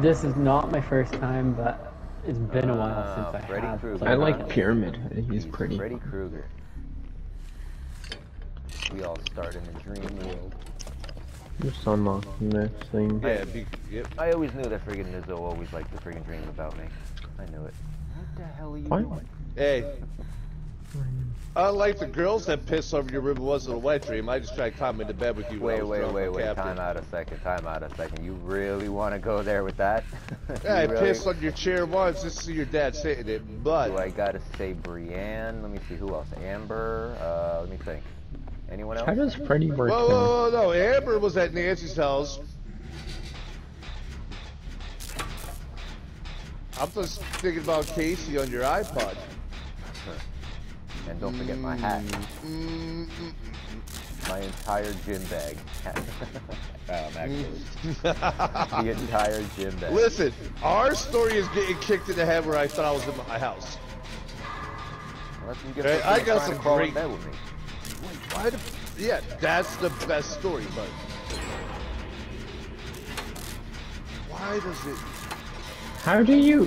This is not my first time, but it's been a while Ah, since I Freddy have. Krueger. I like it. Pyramid. He's pretty. Freddy Krueger. We all start in a dream world. Just unlock the next thing. Yeah, be, yep. I always knew that friggin' Nizzo always liked to friggin' dream about me. I knew it. What the hell are you What? doing? Hey. Unlike the girls that piss over your room wasn't a wet dream, I just tried to climb into bed with you. Wait, wait, wait, wait. Captain. Time out a second. Time out a second. You really want to go there with that? Yeah, I really- pissed on your chair once just to see your dad sit in it, but Do I gotta say Brienne? Let me see who else. Amber. Uh, let me think. Anyone else? How does Freddy work Whoa, whoa, whoa, no. Amber was at Nancy's house. I'm just thinking about Casey on your iPod. And don't forget my hat. My entire gym bag. um, actually, the entire gym bag. Listen, our story is getting kicked in the head where I thought I was in my house. Unless you get Right, I got some crawl great- bed with me. Why the, yeah, that's the best story, but why does it? How do you?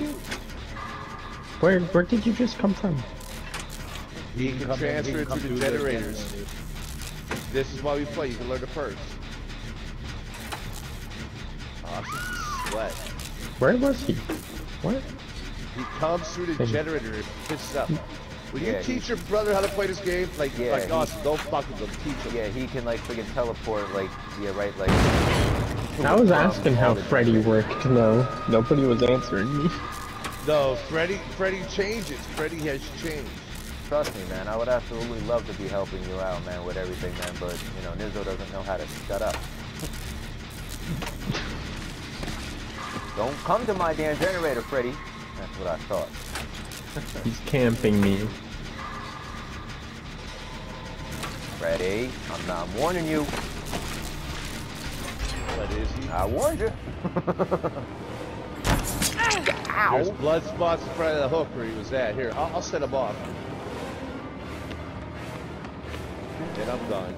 Where where did you just come from? You can transfer it to the generators. This is why we play. You can learn it first. Oh, sweat. Where was he? What? He comes through the generator and pisses up. Will you teach your brother how to play this game? Like, Yeah, like he- Austin, don't fuck with him. Teach him. Yeah, he can like friggin' teleport, like, yeah, right, like. I was asking how Freddy generators. worked. No, nobody was answering me. No, Freddy, Freddy changes. Freddy has changed. Trust me, man. I would absolutely love to be helping you out, man, with everything, man. But you know, Nizzo doesn't know how to shut up. Don't come to my damn generator, Freddy. That's what I thought. He's camping me. Freddy, I'm, I'm warning you. What is he? I warned you. Ow. There's blood spots in front of the hook where he was at. Here, I'll, I'll set him off. And I'm gone.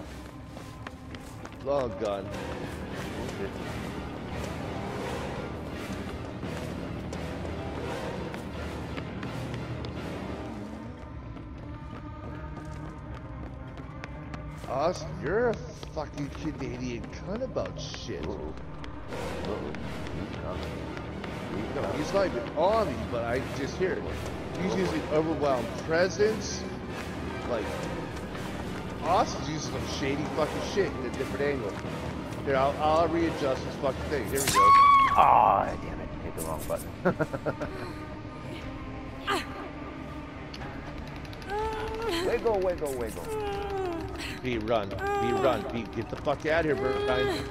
Long gone. Austin, you're a fucking Canadian cunt about shit. Uh-oh. He's coming. He's No, he's not even on me, but I just hear it. He's using overwhelmed presence. Like, Austin's using some shady fucking shit in a different angle. Here, I'll, I'll readjust this fucking thing. Here we go. Ah, damn it. Hit the wrong button. wiggle, wiggle, wiggle. B, run. B, run. B, get the fuck out of here, Brian.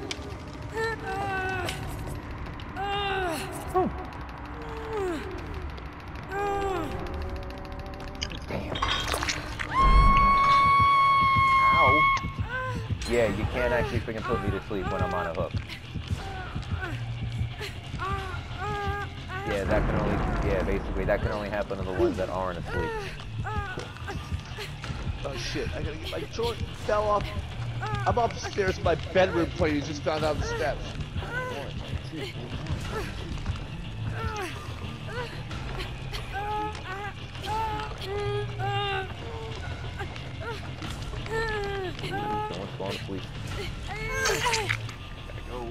Yeah, you can't actually freaking put me to sleep when I'm on a hook. Yeah, that can only, yeah, basically, that can only happen to the ones that aren't asleep. Oh shit, I gotta get my Jordan fell off. I'm upstairs in my bedroom playing. He just found out the steps. Someone's. Gotta go.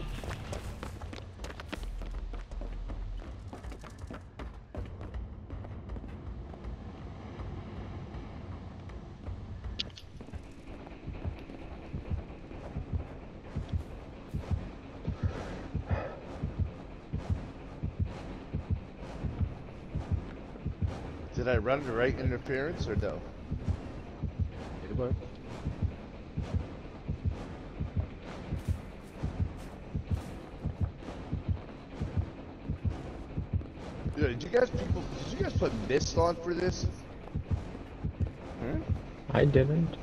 Did I run the right interference or no? Anybody? Yeah, Did you guys people? Did you guys put mist on for this? Hmm? I didn't.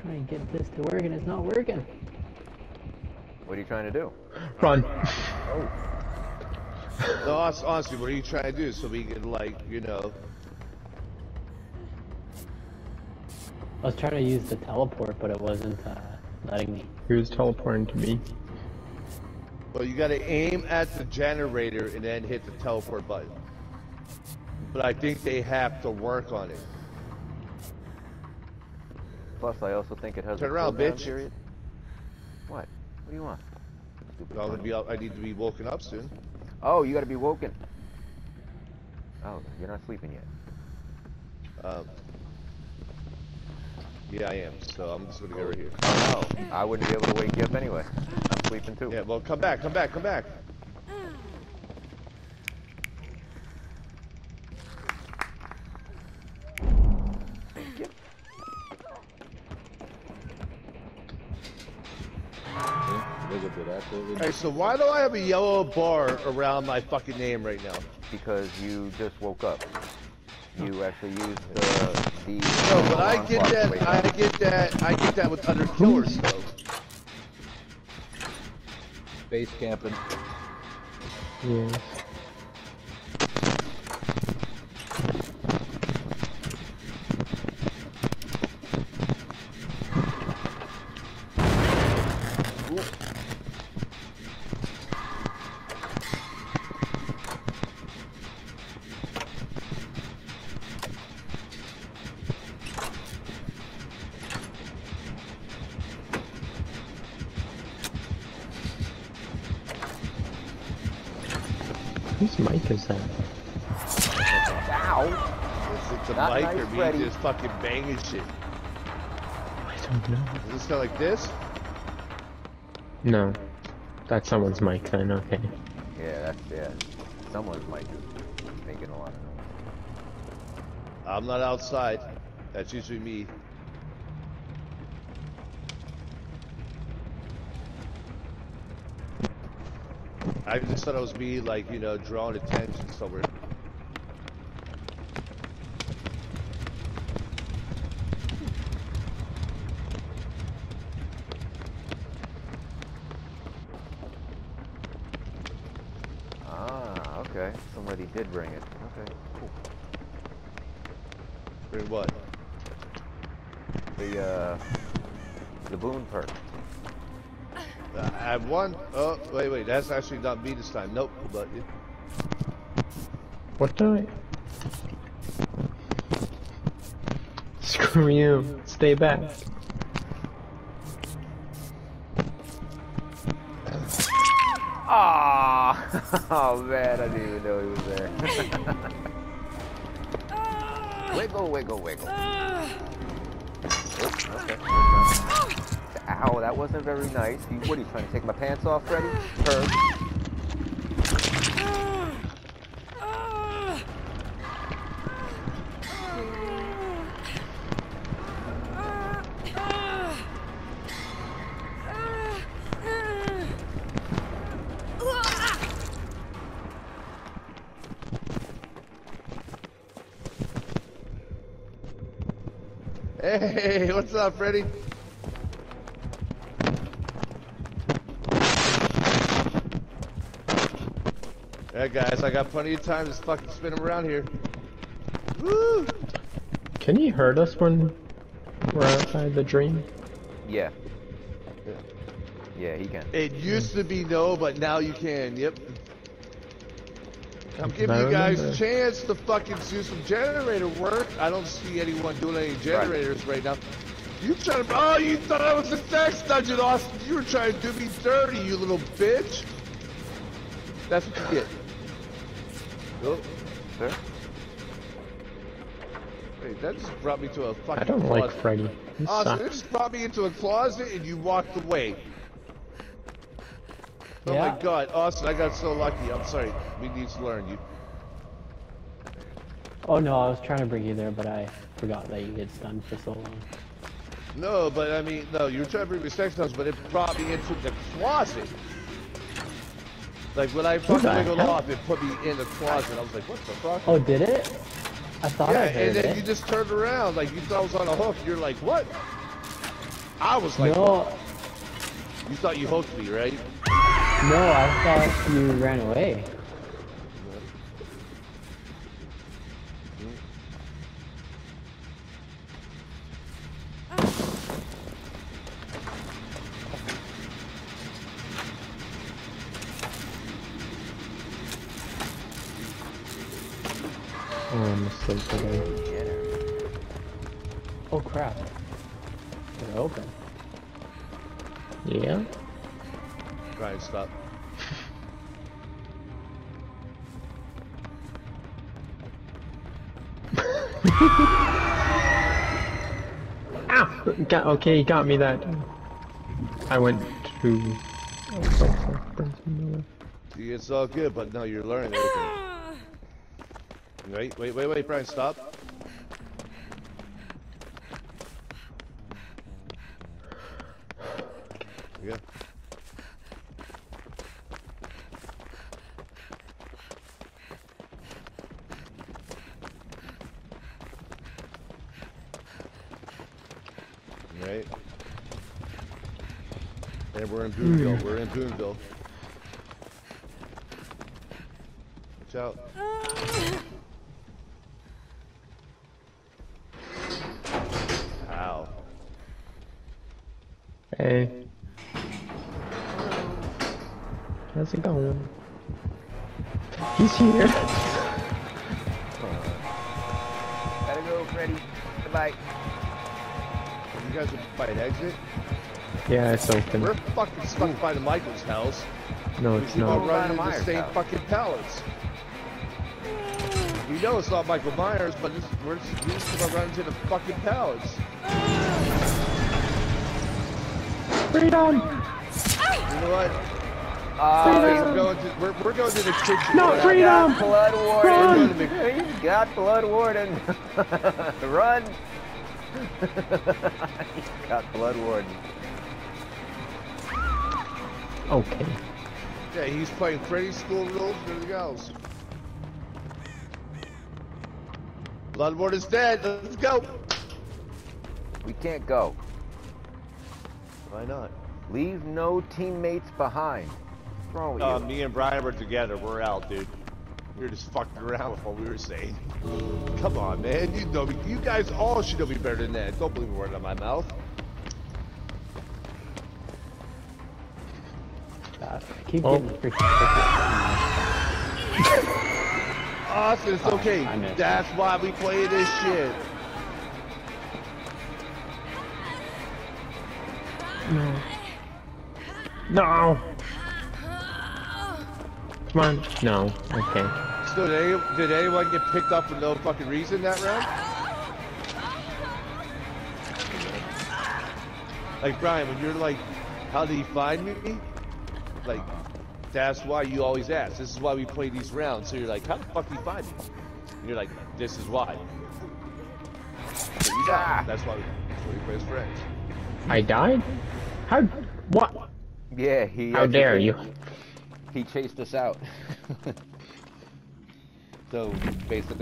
Try and get this to work and it's not working. What are you trying to do? Run. Oh. No, honestly, what are you trying to do so we can, like, you know, I was trying to use the teleport, but it wasn't uh, letting me. He was teleporting to me. well, you gotta aim at the generator and then hit the teleport button. But I think they have to work on it. Plus, I also think it has Turn a around, cooldown bitch. period. What? What do you want? Stupid I'm gonna be, up- I need to be woken up soon. Oh, you gotta be woken. Oh, you're not sleeping yet. Um, yeah, I am. So I'm just gonna go right here. Oh, no, I wouldn't be able to wake you up anyway. I'm sleeping too. Yeah, well, come back, come back, come back. Hey, so why do I have a yellow bar around my fucking name right now? Because you just woke up. You actually used the the. No, but I get that. I get that. I get that with other killers though. Base camping. Yes. Whose mic is that? Ow! Is it the Not mic nice, or me Freddy. just fucking banging shit? I don't know. Does this kind of like this? No. That's someone's mic then, okay. Yeah, that's yeah. Someone's mic is making a lot of noise. I'm not outside. That's usually me. I just thought it was me, like, you know, drawing attention somewhere. Ah, okay. Somebody did bring it. Okay, cool. Wait, what? The uh, the boon perk. Uh, I have one. Oh, wait, wait. That's actually not me this time. Nope. But it, What the? Screw you. Stay back. Ah! oh man, I didn't even know he was there. wiggle, wiggle, wiggle. Oops, okay. Ow, that wasn't very nice. What are you trying to take my pants off, Freddy? Herb. hey, what's up, Freddy? Yeah, guys, I got plenty of time to fucking spin him around here. Woo! Can he hurt us when we're outside the dream? Yeah. Yeah, he can. It used to be no, but now you can. Yep. I'm giving you guys a chance to fucking do some generator work. I don't see anyone doing any generators right, now. You trying to? Oh, you thought I was the sex dungeon, Austin? You were trying to do me dirty, you little bitch. That's what you get. Oh, Sir? wait, that just brought me to a fucking. I don't like. Freddy. He Austin, it sucks. just brought me into a closet and you walked away. Oh Yeah. my god, Austin, I got so lucky. I'm sorry. We need to learn you. Oh no, I was trying to bring you there, but I forgot that you get stunned for so long. No, but I mean, no, you were trying to bring me sex dolls, but it brought me into the closet. Like when I fucking the wiggled off, it put me in the closet. I was like, what the fuck? Oh, did it? I thought yeah, I heard and then it. you just turned around, like you thought I was on a hook. You're like, what? I was like, no, you thought you hooked me, right? no, I thought you ran away. I'm asleep again. Oh crap. They're open. Yeah? Brian, stop. Ow! Ah! Got, okay, he got me that. I went to... Oh, fuck, fuck, Bronson, See, It's all good, but no, you're learning everything. Wait, wait, wait, wait, Brian, stop. Yeah. Right. And we're in Boonville. We're in Boonville. Watch out. Ah. Ow. Hey. How's it going? He's here. Gotta go, Freddy. Goodbye. You guys are by an exit? Yeah, it's open. We're fucking stuck by the Michaels house. No, it's not. We're running into the same house. fucking pallets. We know it's not Michael Myers, but it's, we're just, we just keep on running into the fucking pallets. Freedom! You know what? Uh, We're going to, we're, we're going to the kitchen. No, We're freedom! Blood Run! Warden. He's got Blood Warden. Run. He's got Blood Warden. Okay. Yeah, he's playing Freddy's school rules and everything else. Bloodborne is dead. Let's go. We can't go. Why not? Leave no teammates behind. What's wrong with Uh, you? me and Brian were together. We're out, dude. We were just fucking around with what we were saying. Come on, man. You know me. You guys all should know me better than that. Don't believe a word out of my mouth. God, I keep Oh. getting freaking Austin, it's okay. I missed That's why we play this shit. No. No! Come on. No. Okay. So did, any, did anyone get picked up for no fucking reason that round? Like Brian, when you're like, how did he find me? Like, that's why you always ask. This is why we play these rounds. So you're like, how the fuck did he find me? And you're like, this is why. So you got. That's why we, that's why we play as friends. I died? How? What? Yeah, he. How actually- dare you? He chased us out. so basically.